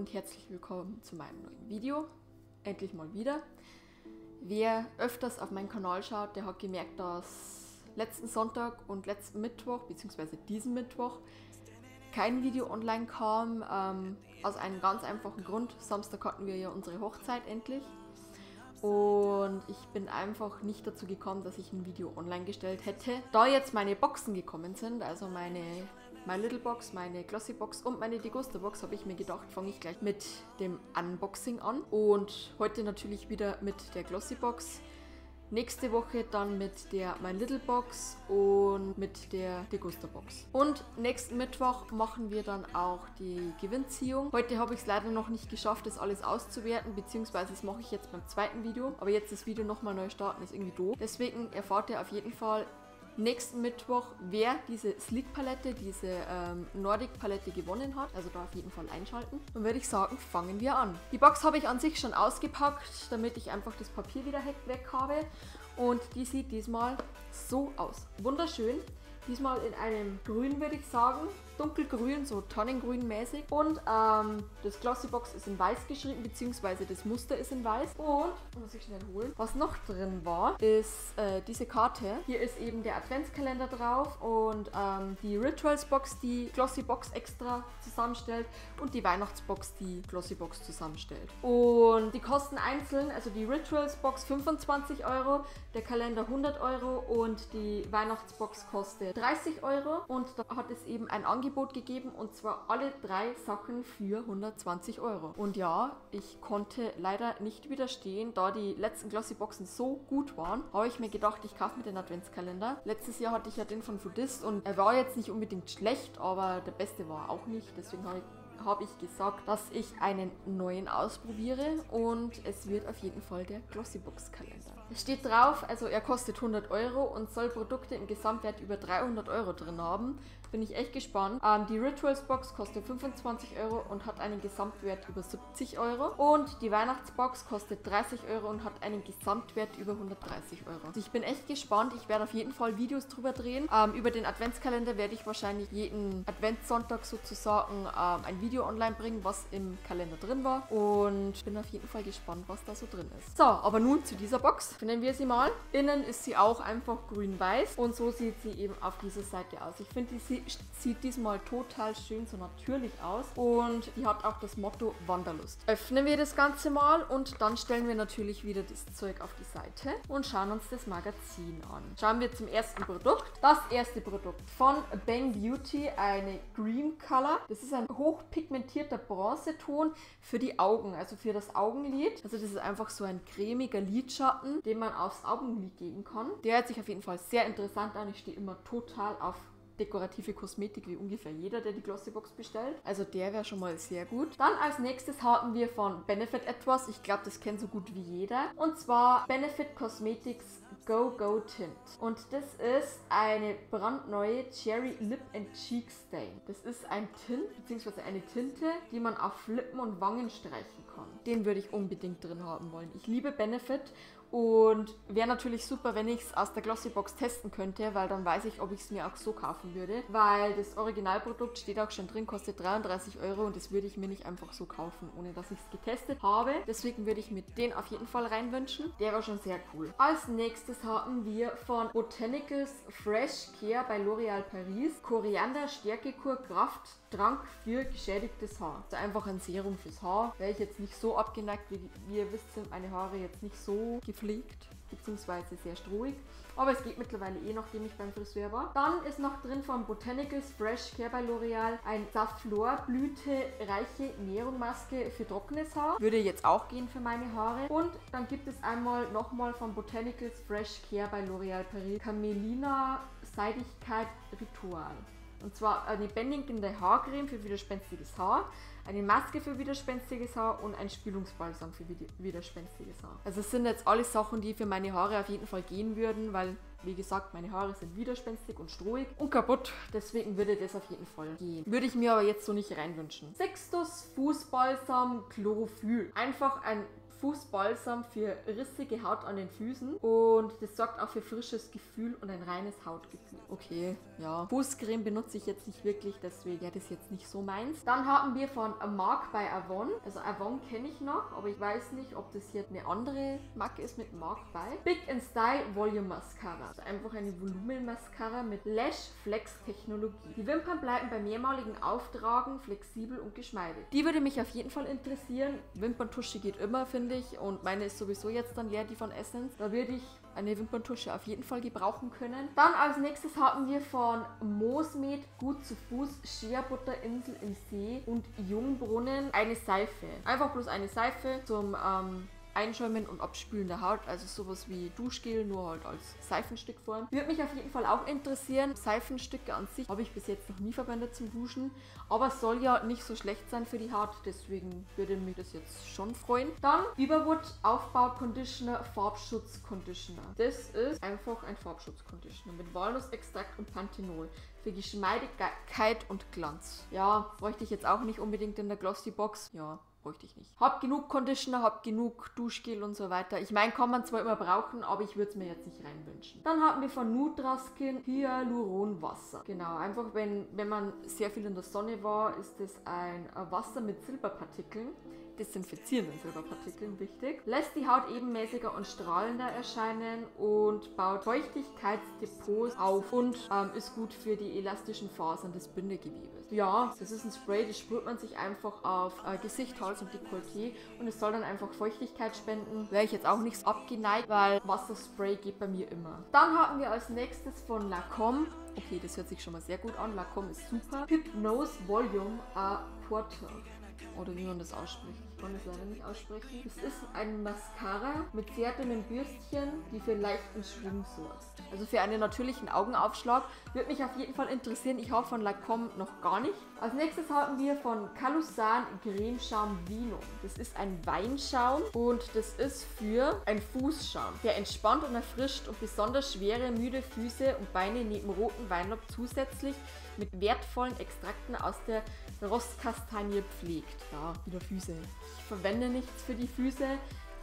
und herzlich willkommen zu meinem neuen Video. Endlich mal wieder. Wer öfters auf meinen Kanal schaut, der hat gemerkt, dass letzten Sonntag und letzten Mittwoch, beziehungsweise diesen Mittwoch, kein Video online kam. Ähm, aus einem ganz einfachen Grund. Samstag hatten wir ja unsere Hochzeit endlich. Und ich bin einfach nicht dazu gekommen, dass ich ein Video online gestellt hätte. Da jetzt meine Boxen gekommen sind, also meine My Little Box, meine Glossy Box und meine Degusta Box, habe ich mir gedacht, fange ich gleich mit dem Unboxing an. Und heute natürlich wieder mit der Glossy Box. Nächste Woche dann mit der My Little Box und mit der Degusta Box. Und nächsten Mittwoch machen wir dann auch die Gewinnziehung. Heute habe ich es leider noch nicht geschafft, das alles auszuwerten, beziehungsweise das mache ich jetzt beim zweiten Video. Aber jetzt das Video nochmal neu starten ist irgendwie doof. Deswegen erfahrt ihr auf jeden Fall nächsten Mittwoch, wer diese Sleek-Palette, diese ähm, Nordic-Palette gewonnen hat. Also da auf jeden Fall einschalten. Dann würde ich sagen, fangen wir an. Die Box habe ich an sich schon ausgepackt, damit ich einfach das Papier wieder weg habe. Und die sieht diesmal so aus. Wunderschön. Diesmal in einem Grün, würde ich sagen. Dunkelgrün, so Tannengrün mäßig. Und ähm, das Glossy Box ist in weiß geschrieben, beziehungsweise das Muster ist in weiß. Und, muss ich schnell holen, was noch drin war, ist äh, diese Karte. Hier ist eben der Adventskalender drauf und ähm, die Rituals Box, die Glossy Box extra zusammenstellt und die Weihnachtsbox, die Glossy Box zusammenstellt. Und die kosten einzeln, also die Rituals Box 25 Euro, der Kalender 100 Euro und die Weihnachtsbox kostet 30 Euro. Und da hat es eben ein Angebot gegeben und zwar alle drei Sachen für 120 Euro. Und ja, ich konnte leider nicht widerstehen, da die letzten Glossy-Boxen so gut waren, habe ich mir gedacht, ich kaufe mir den Adventskalender. Letztes Jahr hatte ich ja den von Foodist und er war jetzt nicht unbedingt schlecht, aber der beste war auch nicht. Deswegen habe ich habe ich gesagt, dass ich einen neuen ausprobiere und es wird auf jeden Fall der Glossybox Kalender. Es steht drauf, also er kostet 100 Euro und soll Produkte im Gesamtwert über 300 Euro drin haben. Bin ich echt gespannt. Ähm, die Rituals Box kostet 25 Euro und hat einen Gesamtwert über 70 Euro. Und die Weihnachtsbox kostet 30 Euro und hat einen Gesamtwert über 130 Euro. Also ich bin echt gespannt. Ich werde auf jeden Fall Videos drüber drehen. Ähm, über den Adventskalender werde ich wahrscheinlich jeden Adventssonntag sozusagen ähm, ein Video online bringen, was im Kalender drin war. Und bin auf jeden Fall gespannt, was da so drin ist. So, aber nun zu dieser Box. Nennen wir sie mal. Innen ist sie auch einfach grün-weiß. Und so sieht sie eben auf dieser Seite aus. Ich finde, die sieht diesmal total schön, so natürlich aus. Und die hat auch das Motto Wanderlust. Öffnen wir das Ganze mal und dann stellen wir natürlich wieder das Zeug auf die Seite und schauen uns das Magazin an. Schauen wir zum ersten Produkt. Das erste Produkt von Bang Beauty, eine Green Color. Das ist ein hochpigmentierter Bronzeton für die Augen, also für das Augenlid. Also das ist einfach so ein cremiger Lidschatten, den man aufs Augenlid geben kann. Der hört sich auf jeden Fall sehr interessant an. Ich stehe immer total auf dekorative Kosmetik wie ungefähr jeder, der die Glossybox bestellt. Also der wäre schon mal sehr gut. Dann als nächstes haben wir von Benefit etwas. Ich glaube, das kennt so gut wie jeder. Und zwar Benefit Cosmetics Go Go Tint. Und das ist eine brandneue Cherry Lip and Cheek Stain. Das ist ein Tint bzw. eine Tinte, die man auf Lippen und Wangen streichen kann. Den würde ich unbedingt drin haben wollen. Ich liebe Benefit und wäre natürlich super, wenn ich es aus der Glossybox testen könnte, weil dann weiß ich, ob ich es mir auch so kaufen würde. Weil das Originalprodukt steht auch schon drin, kostet 33 Euro und das würde ich mir nicht einfach so kaufen, ohne dass ich es getestet habe. Deswegen würde ich mir den auf jeden Fall reinwünschen. Der war schon sehr cool. Als nächstes haben wir von Botanicals Fresh Care bei L'Oreal Paris Koriander Stärkekur Kraft Trank für geschädigtes Haar. Also einfach ein Serum fürs Haar. Wäre ich jetzt nicht so abgeneigt, wie, wie ihr wisst, sind meine Haare jetzt nicht so gepflegt beziehungsweise sehr strohig. Aber es geht mittlerweile eh, nachdem ich beim Friseur war. Dann ist noch drin von Botanicals Fresh Care bei L'Oreal ein Safflorblüte reiche Nährungsmaske für trockenes Haar. Würde jetzt auch gehen für meine Haare. Und dann gibt es einmal nochmal von Botanicals Fresh Care bei L'Oreal Paris Camelina Seidigkeit Ritual. Und zwar eine bändigende Haarcreme für widerspenstiges Haar, eine Maske für widerspenstiges Haar und ein Spülungsbalsam für widerspenstiges Haar. Also es sind jetzt alles Sachen, die für meine Haare auf jeden Fall gehen würden, weil, wie gesagt, meine Haare sind widerspenstig und strohig und kaputt. Deswegen würde das auf jeden Fall gehen. Würde ich mir aber jetzt so nicht reinwünschen. Sextus Fußbalsam Chlorophyll. Einfach ein Fußbalsam für rissige Haut an den Füßen und das sorgt auch für frisches Gefühl und ein reines Hautgefühl. Okay, ja. Fußcreme benutze ich jetzt nicht wirklich, deswegen wäre das jetzt nicht so meins. Dann haben wir von Mark bei Avon. Also Avon kenne ich noch, aber ich weiß nicht, ob das hier eine andere Marke ist mit Mark bei. Big in Style Volume Mascara. Also einfach eine Volumen-Mascara mit Lash Flex Technologie. Die Wimpern bleiben bei mehrmaligen Auftragen flexibel und geschmeidig. Die würde mich auf jeden Fall interessieren. Wimperntusche geht immer, finde ich. Und meine ist sowieso jetzt dann leer, die von Essence. Da würde ich eine Wimperntusche auf jeden Fall gebrauchen können. Dann als nächstes haben wir von Moosmed Gut zu Fuß Scherbutter-Insel im See und Jungbrunnen eine Seife. Einfach bloß eine Seife zum ähm, Einschäumen und Abspülen der Haut, also sowas wie Duschgel, nur halt als Seifenstückform. Würde mich auf jeden Fall auch interessieren. Seifenstücke an sich habe ich bis jetzt noch nie verwendet zum Duschen, aber es soll ja nicht so schlecht sein für die Haut, deswegen würde mich das jetzt schon freuen. Dann Überwood Aufbau Conditioner Farbschutz Conditioner. Das ist einfach ein Farbschutz Conditioner mit Walnussextrakt und Panthenol für Geschmeidigkeit und Glanz. Ja, bräuchte ich jetzt auch nicht unbedingt in der Glossy Box. Ja, bräuchte ich nicht. Hab genug Conditioner, hab genug Duschgel und so weiter. Ich meine, kann man zwar immer brauchen, aber ich würde es mir jetzt nicht reinwünschen. Dann haben wir von Nutraskin Hyaluronwasser. Genau, einfach wenn, wenn man sehr viel in der Sonne war, ist das ein Wasser mit Silberpartikeln desinfizierenden Silberpartikeln wichtig, lässt die Haut ebenmäßiger und strahlender erscheinen und baut Feuchtigkeitsdepots auf und ähm, ist gut für die elastischen Fasern des Bindegewebes. Ja, das ist ein Spray, das sprüht man sich einfach auf äh, Gesicht, Hals und Dekolleté und es soll dann einfach Feuchtigkeit spenden. Wäre ich jetzt auch nicht abgeneigt, weil Wasserspray geht bei mir immer. Dann haben wir als nächstes von Lacombe Okay, das hört sich schon mal sehr gut an. Lacombe ist super. Hypnose Volume a Porter. Oder wie man das ausspricht. Ich kann das leider nicht aussprechen. Es ist ein Mascara mit sehr dünnen Bürstchen, die für leichten Schwung sorgt. Also für einen natürlichen Augenaufschlag. Würde mich auf jeden Fall interessieren. Ich habe von Lacombe noch gar nicht. Als nächstes haben wir von Calusan Cremeschaum Vino. Das ist ein Weinschaum und das ist für ein Fußschaum. Der entspannt und erfrischt und besonders schwere, müde Füße und Beine neben roten Weinlaub zusätzlich mit wertvollen Extrakten aus der Rostkastanie pflegt. Ja, wieder Füße. Ich verwende nichts für die Füße.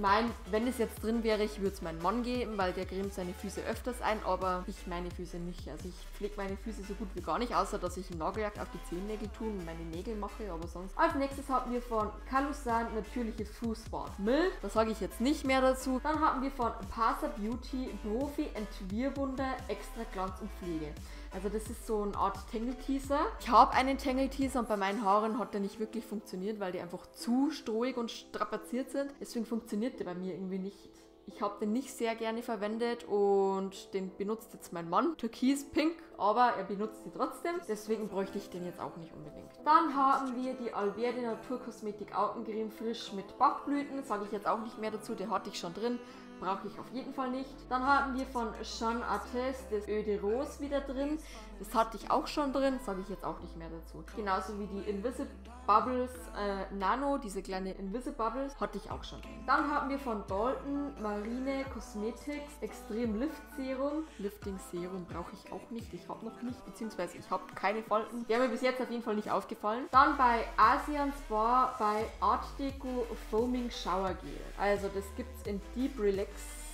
Meine, wenn es jetzt drin wäre, ich würde es meinem Mann geben, weil der cremt seine Füße öfters ein, aber ich meine Füße nicht. Also ich pflege meine Füße so gut wie gar nicht, außer dass ich einen Nagellack auf die Zehennägel tue und meine Nägel mache, aber sonst. Als nächstes haben wir von Kalusan natürliches Fußbad Milch. Das sage ich jetzt nicht mehr dazu. Dann haben wir von Pasa Beauty Profi Entwirrwunder Extra Glanz und Pflege. Also das ist so eine Art Tangle-Teaser. Ich habe einen Tangle-Teaser und bei meinen Haaren hat der nicht wirklich funktioniert, weil die einfach zu strohig und strapaziert sind. Deswegen funktioniert der bei mir irgendwie nicht. Ich habe den nicht sehr gerne verwendet und den benutzt jetzt mein Mann. Türkis Pink, aber er benutzt sie trotzdem. Deswegen bräuchte ich den jetzt auch nicht unbedingt. Dann haben wir die Alverde Naturkosmetik Augencreme frisch mit Bachblüten. Sage ich jetzt auch nicht mehr dazu, der hatte ich schon drin brauche ich auf jeden Fall nicht. Dann haben wir von Jean Artes das Eau de Rose wieder drin. Das hatte ich auch schon drin, sage ich jetzt auch nicht mehr dazu. Genauso wie die Invisible Bubbles äh, Nano, diese kleine Invisible Bubbles, hatte ich auch schon drin. Dann haben wir von Dalton Marine Cosmetics Extrem Lift Serum. Lifting Serum brauche ich auch nicht. Ich habe noch nicht, beziehungsweise ich habe keine Falten. Der mir bis jetzt auf jeden Fall nicht aufgefallen. Dann bei Asian Spa bei Art Deco Foaming Shower Gel. Also das gibt es in Deep Relax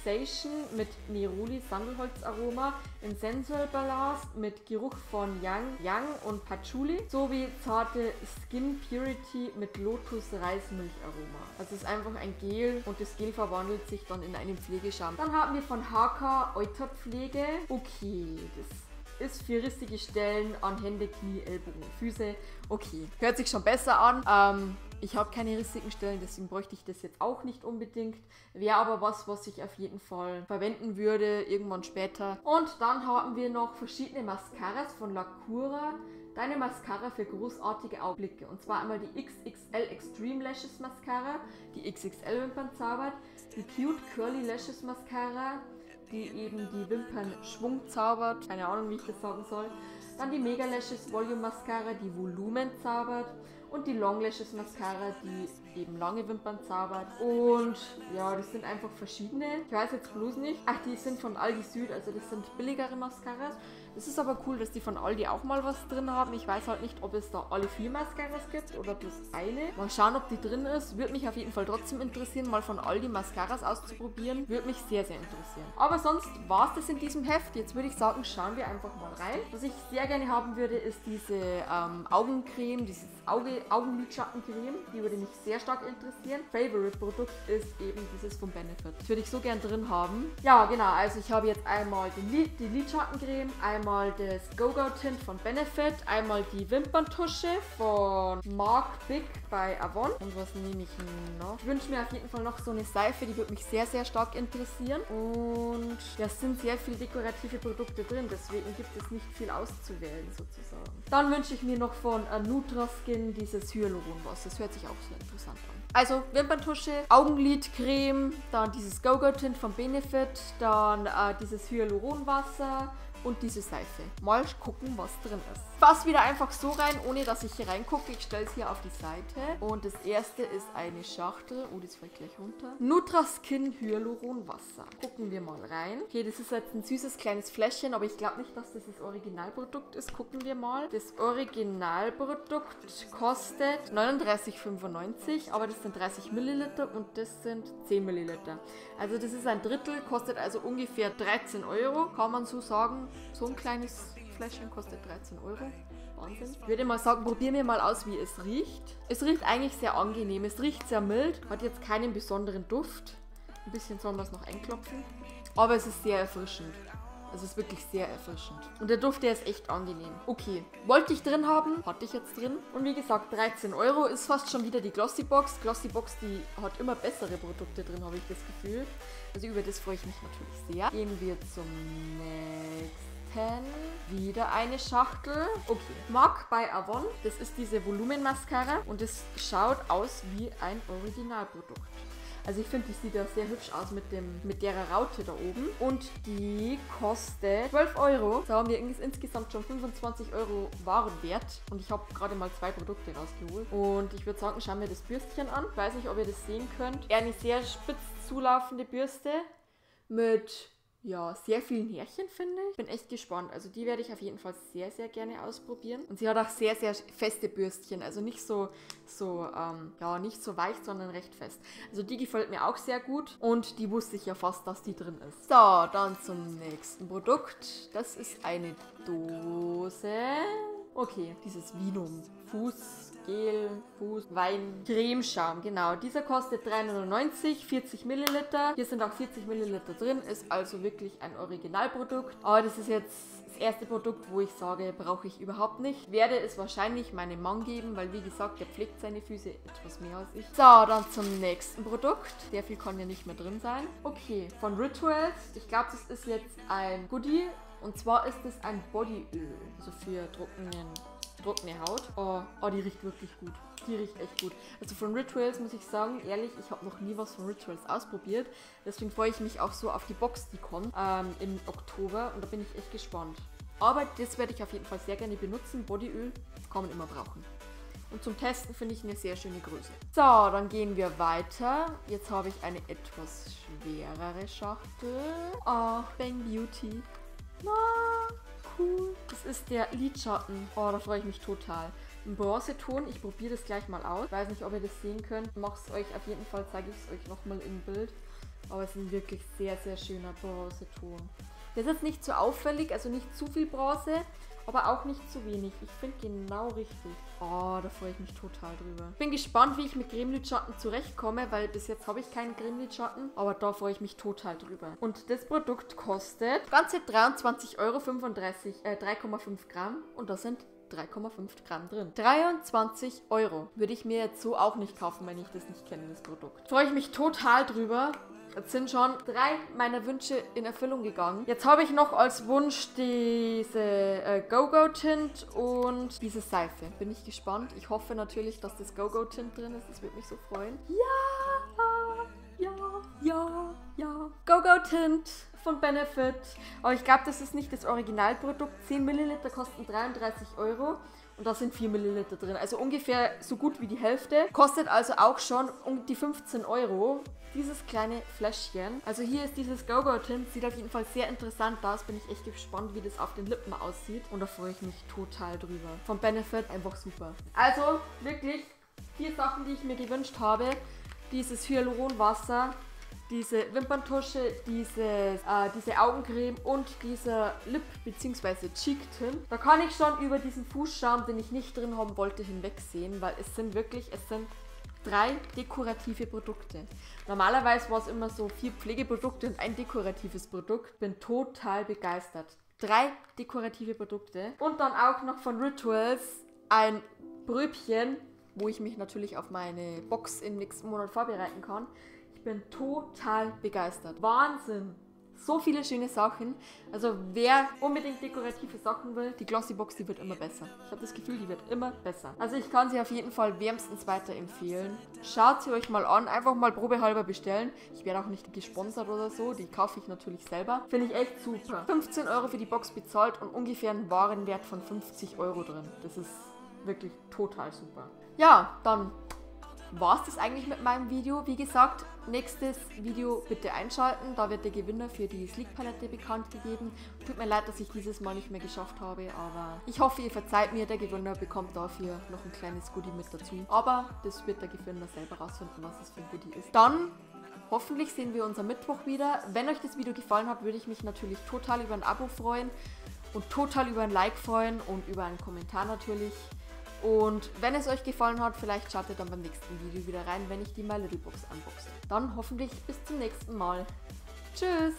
Sensation mit Neroli Sandelholzaroma in Sensual Balance mit Geruch von Yang, Yang und Patchouli sowie zarte Skin Purity mit Lotus Reismilcharoma. Es ist einfach ein Gel und das Gel verwandelt sich dann in einen Pflegeschaum. Dann haben wir von HK Euterpflege. Okay, das ist für rissige Stellen an Hände, Knie, Ellbogen, Füße. Okay, hört sich schon besser an. Ähm, ich habe keine rissigen Stellen, deswegen bräuchte ich das jetzt auch nicht unbedingt. Wäre aber was, was ich auf jeden Fall verwenden würde, irgendwann später. Und dann haben wir noch verschiedene Mascaras von Lacura. Deine Mascara für großartige Augenblicke. Und zwar einmal die XXL Extreme Lashes Mascara, die XXL Wimpern zaubert, die Cute Curly Lashes Mascara, die eben die Wimpern Schwung zaubert. Keine Ahnung, wie ich das sagen soll. Dann die Mega Lashes Volume Mascara, die Volumen zaubert und die Long Lashes Mascara, die eben lange Wimpern zaubert. Und ja, das sind einfach verschiedene. Ich weiß jetzt bloß nicht. Ach, die sind von Aldi Süd, also das sind billigere Mascaras. Es ist aber cool, dass die von Aldi auch mal was drin haben. Ich weiß halt nicht, ob es da alle vier Mascaras gibt oder bloß eine. Mal schauen, ob die drin ist. Würde mich auf jeden Fall trotzdem interessieren, mal von Aldi Mascaras auszuprobieren. Würde mich sehr, sehr interessieren. Aber sonst war es das in diesem Heft. Jetzt würde ich sagen, schauen wir einfach mal rein. Was ich sehr gerne haben würde, ist diese ähm, Augencreme, dieses Auge Augenlidschattencreme. Die würde mich sehr stark interessieren. Favorite Produkt ist eben dieses von Benefit. Das würde ich so gern drin haben. Ja, genau. Also ich habe jetzt einmal Lid, die Lidschattencreme, einmal das Go-Go Tint von Benefit, einmal die Wimperntusche von Mark Big bei Avon. Und was nehme ich noch? Ich wünsche mir auf jeden Fall noch so eine Seife, die würde mich sehr, sehr stark interessieren. Und es sind sehr viele dekorative Produkte drin, deswegen gibt es nicht viel auszuwählen sozusagen. Dann wünsche ich mir noch von Nutraskin dieses Hyaluronwasser. Das hört sich auch sehr interessant an. Also Wimperntusche, Augenlidcreme, dann dieses Go-Go Tint von Benefit, dann äh, dieses Hyaluronwasser, und diese Seife. Mal gucken, was drin ist. Fass wieder einfach so rein, ohne dass ich hier reingucke. Ich stelle es hier auf die Seite. Und das erste ist eine Schachtel. Oh, das fällt gleich runter. Nutraskin Hyaluron Wasser. Gucken wir mal rein. Okay, das ist jetzt ein süßes kleines Fläschchen, aber ich glaube nicht, dass das das Originalprodukt ist. Gucken wir mal. Das Originalprodukt kostet 39,95, aber das sind 30 Milliliter und das sind 10 Milliliter. Also das ist ein Drittel, kostet also ungefähr 13 Euro, kann man so sagen. So ein kleines Fläschchen kostet 13 Euro. Wahnsinn. Ich würde mal sagen, probieren wir mal aus, wie es riecht. Es riecht eigentlich sehr angenehm. Es riecht sehr mild, hat jetzt keinen besonderen Duft. Ein bisschen sollen wir es noch einklopfen. Aber es ist sehr erfrischend. Es ist wirklich sehr erfrischend. Und der Duft, der ist echt angenehm. Okay, wollte ich drin haben, hatte ich jetzt drin. Und wie gesagt, 13 Euro ist fast schon wieder die Glossy Box. Glossy Box, die hat immer bessere Produkte drin, habe ich das Gefühl. Also über das freue ich mich natürlich sehr. Gehen wir zum nächsten. Wieder eine Schachtel. Okay, Mark bei Avon. Das ist diese Volumenmascara und es schaut aus wie ein Originalprodukt. Also ich finde, die sieht ja sehr hübsch aus mit, dem, mit der Raute da oben. Und die kostet 12 Euro. Da haben wir insgesamt schon 25 Euro Warenwert. Und ich habe gerade mal zwei Produkte rausgeholt. Und ich würde sagen, schauen wir das Bürstchen an. Ich weiß nicht, ob ihr das sehen könnt. Eher eine sehr spitz zulaufende Bürste mit ja, sehr vielen Härchen, finde ich. Bin echt gespannt. Also die werde ich auf jeden Fall sehr, sehr gerne ausprobieren. Und sie hat auch sehr, sehr feste Bürstchen. Also nicht so, so, ähm, ja, nicht so weich, sondern recht fest. Also die gefällt mir auch sehr gut. Und die wusste ich ja fast, dass die drin ist. So, dann zum nächsten Produkt. Das ist eine Dose. Okay, dieses Vinum. Fuß Gel, Fuß, Wein, Cremeschaum, genau. Dieser kostet 3,99, 40 Milliliter. Hier sind auch 40 Milliliter drin, ist also wirklich ein Originalprodukt. Aber das ist jetzt das erste Produkt, wo ich sage, brauche ich überhaupt nicht. Werde es wahrscheinlich meinem Mann geben, weil wie gesagt, der pflegt seine Füße etwas mehr als ich. So, dann zum nächsten Produkt. Sehr viel kann ja nicht mehr drin sein. Okay, von Rituals. Ich glaube, das ist jetzt ein Goodie. Und zwar ist es ein Bodyöl, also für trockenen trockene Haut. Oh, oh, die riecht wirklich gut. Die riecht echt gut. Also von Rituals muss ich sagen, ehrlich, ich habe noch nie was von Rituals ausprobiert. Deswegen freue ich mich auch so auf die Box, die kommt ähm, im Oktober. Und da bin ich echt gespannt. Aber das werde ich auf jeden Fall sehr gerne benutzen. Bodyöl kann man immer brauchen. Und zum Testen finde ich eine sehr schöne Größe. So, dann gehen wir weiter. Jetzt habe ich eine etwas schwerere Schachtel. Ach, Bang Beauty. Na, cool. Das ist der Lidschatten. Oh, da freue ich mich total. Ein Bronzeton. Ich probiere das gleich mal aus. Ich weiß nicht, ob ihr das sehen könnt. Mache es euch auf jeden Fall, zeige ich es euch nochmal im Bild. Aber es ist ein wirklich sehr, sehr schöner Bronzeton. Der ist nicht zu auffällig, also nicht zu viel Bronze, aber auch nicht zu wenig. Ich finde genau richtig. Oh, da freue ich mich total drüber. Bin gespannt, wie ich mit Cremelidschatten zurechtkomme, weil bis jetzt habe ich keinen Cremelidschatten, aber da freue ich mich total drüber. Und das Produkt kostet ganze 23,35 Euro, äh, 3,5 Gramm und da sind 3,5 Gramm drin. 23 Euro. Würde ich mir jetzt so auch nicht kaufen, wenn ich das nicht kenne, das Produkt. Freue ich mich total drüber. Jetzt sind schon drei meiner Wünsche in Erfüllung gegangen. Jetzt habe ich noch als Wunsch diese äh, Go-Go-Tint und diese Seife. Bin ich gespannt. Ich hoffe natürlich, dass das Go-Go-Tint drin ist. Das würde mich so freuen. Ja, ja, ja, ja. Go-Go-Tint von Benefit. Aber ich glaube, das ist nicht das Originalprodukt. 10 Milliliter kosten 33 Euro. und da sind 4 Milliliter drin. Also ungefähr so gut wie die Hälfte. Kostet also auch schon um die 15 Euro. Dieses kleine Fläschchen. Also hier ist dieses Go-Go Tint. Sieht auf jeden Fall sehr interessant aus. Bin ich echt gespannt, wie das auf den Lippen aussieht. Und da freue ich mich total drüber. Vom Benefit einfach super. Also wirklich vier Sachen, die ich mir gewünscht habe. Dieses Hyaluronwasser, diese Wimperntusche, dieses, äh, diese Augencreme und dieser Lip- bzw. Cheek-Tint. Da kann ich schon über diesen Fußschaum, den ich nicht drin haben wollte, hinwegsehen, weil es sind wirklich, es sind drei dekorative Produkte. Normalerweise war es immer so vier Pflegeprodukte und ein dekoratives Produkt. Bin total begeistert. Drei dekorative Produkte. Und dann auch noch von Rituals ein Bröbchen, wo ich mich natürlich auf meine Box im nächsten Monat vorbereiten kann bin total begeistert. Wahnsinn! So viele schöne Sachen. Also wer unbedingt dekorative Sachen will, die Glossy Box, die wird immer besser. Ich habe das Gefühl, die wird immer besser. Also ich kann sie auf jeden Fall wärmstens weiterempfehlen. Schaut sie euch mal an, einfach mal probehalber bestellen. Ich werde auch nicht gesponsert oder so, die kaufe ich natürlich selber. Finde ich echt super. 15 Euro für die Box bezahlt und ungefähr einen Warenwert von 50 Euro drin. Das ist wirklich total super. Ja, dann war es das eigentlich mit meinem Video. Wie gesagt, nächstes Video bitte einschalten. Da wird der Gewinner für die Sleek Palette bekannt gegeben. Tut mir leid, dass ich dieses Mal nicht mehr geschafft habe, aber ich hoffe, ihr verzeiht mir. Der Gewinner bekommt dafür noch ein kleines Goodie mit dazu. Aber das wird der Gewinner selber rausfinden, was es für ein Goodie ist. Dann hoffentlich sehen wir uns am Mittwoch wieder. Wenn euch das Video gefallen hat, würde ich mich natürlich total über ein Abo freuen und total über ein Like freuen und über einen Kommentar natürlich. Und wenn es euch gefallen hat, vielleicht schaut ihr dann beim nächsten Video wieder rein, wenn ich die My Little Box unboxe. Dann hoffentlich bis zum nächsten Mal. Tschüss!